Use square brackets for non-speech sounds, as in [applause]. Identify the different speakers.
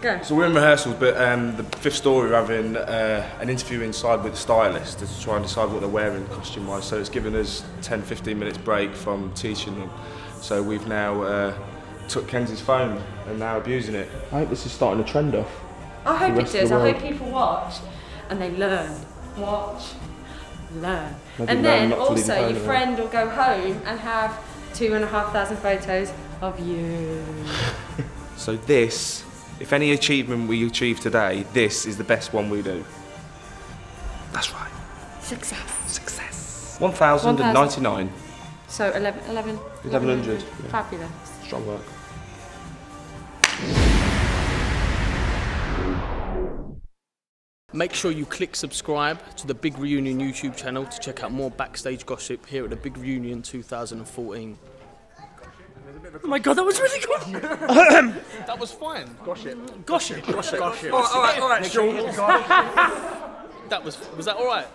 Speaker 1: Go.
Speaker 2: So we're in rehearsals, but um, the fifth story we're having uh, an interview inside with the stylist to try and decide what they're wearing costume-wise. So it's given us 10-15 minutes break from teaching them. So we've now uh, took Kenzie's phone and now abusing it. I think this is starting a trend off.
Speaker 1: I hope it does. I hope people watch and they learn. Watch, learn,
Speaker 2: Maybe
Speaker 1: and then also your friend will go home and have two and a half thousand photos of you. [laughs]
Speaker 2: So this, if any achievement we achieve today, this is the best one we do. That's right.
Speaker 1: Success.
Speaker 2: Success. 1,099.
Speaker 1: So 11, 11,
Speaker 2: 1100, yeah.
Speaker 1: Fabulous.
Speaker 2: Strong work.
Speaker 3: Make sure you click subscribe to the Big Reunion YouTube channel to check out more backstage gossip here at the Big Reunion 2014. Oh my god, that was really good! [laughs] that was fine. Gossip. Gossip. Gossip. Gossip.
Speaker 4: All right, all right, all right, Sean. [laughs]
Speaker 3: That was, was that alright?